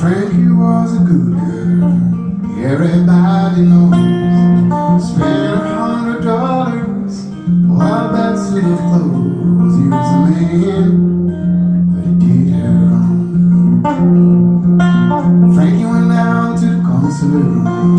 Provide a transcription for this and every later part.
Frankie was a good girl. Everybody but did her wrong. Frankie went down to the consulate.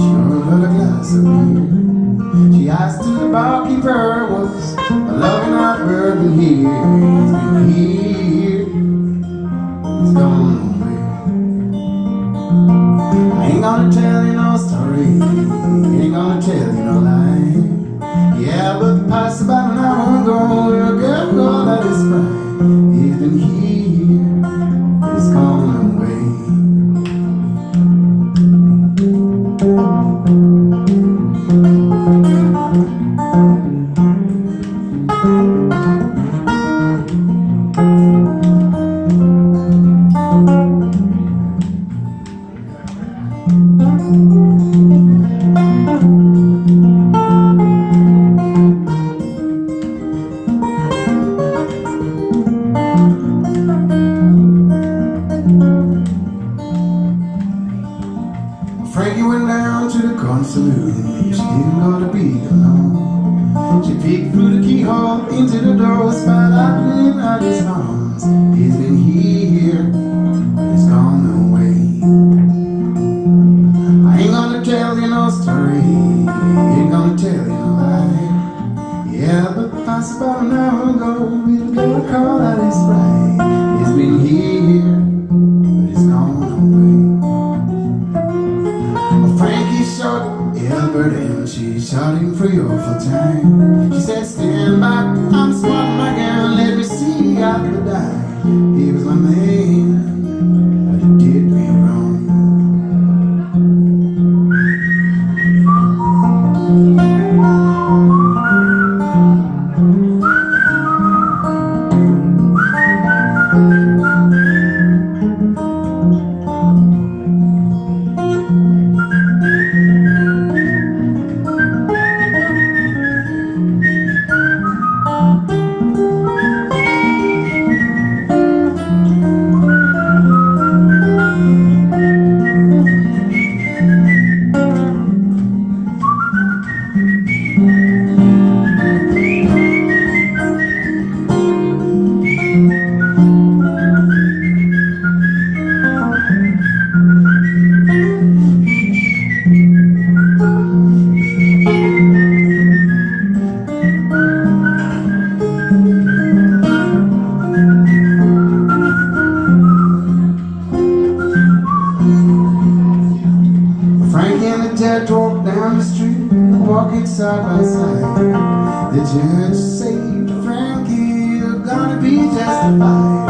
Frankie went down to the corner saloon. She didn't go to be alone. She peeked through the keyhole into the door, spied she's shouting for your full time. She said, stand back, I'm squatting my girl, let me see I after die. He was my man. walking side by side. The judge saved Frankie, you're gonna be justified.